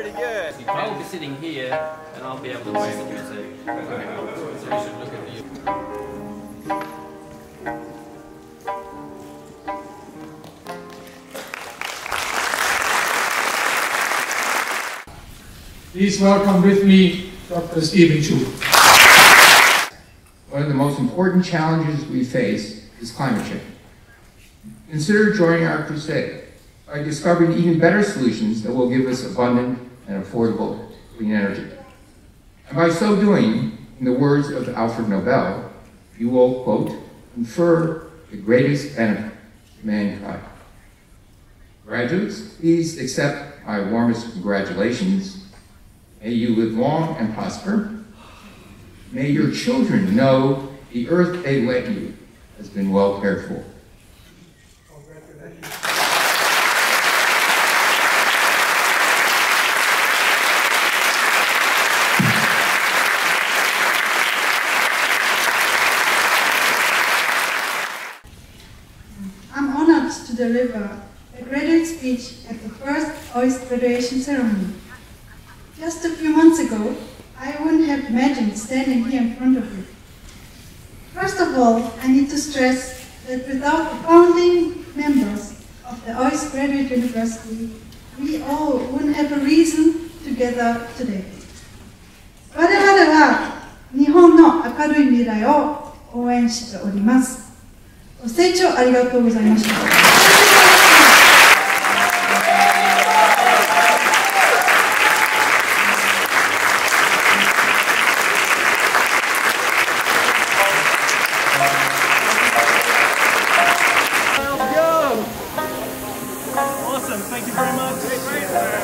pretty good. I'll be sitting here and I'll be able to play the music. So you should look at the Please welcome with me Dr. Steven Chu. One of the most important challenges we face is climate change. Consider joining our crusade by discovering even better solutions that will give us abundant and affordable clean energy. And by so doing, in the words of Alfred Nobel, you will, quote, confer the greatest benefit to mankind. Graduates, please accept my warmest congratulations. May you live long and prosper. May your children know the earth they let you has been well cared for. I'm honored to deliver a graduate speech at the first OIST graduation ceremony. Just a few months ago, I wouldn't have imagined standing here in front of you. First of all, I need to stress that without the founding members of the OIST Graduate University, we all wouldn't have a reason to gather today. 我々は日本の明るい未来を応援しております。 ご清聴ありがとうございました。Awesome, thank you very much.